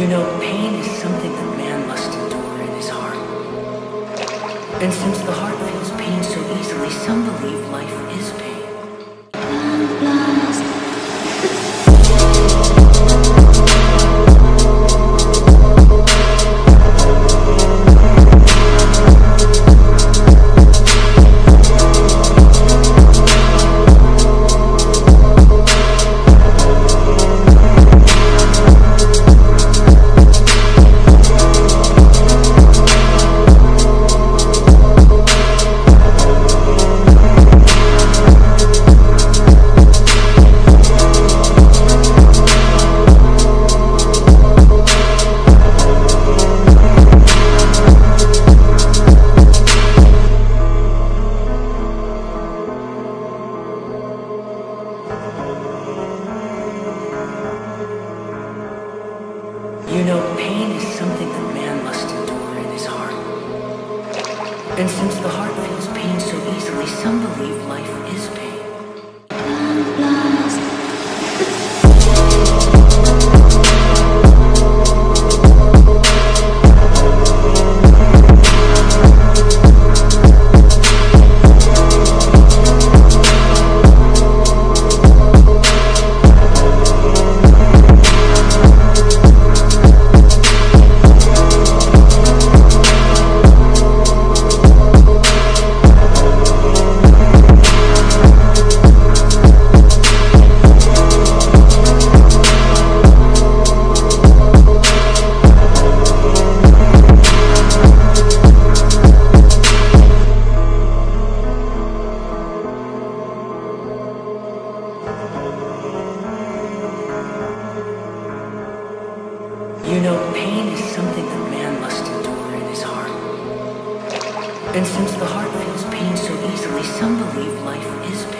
You know, pain is something that man must endure in his heart. And since the heart feels pain so easily, some believe life is pain. You know, pain is something that man must endure in his heart. And since the heart feels pain so easily, some believe life is pain. You know, pain is something that man must endure in his heart. And since the heart feels pain so easily, some believe life is pain.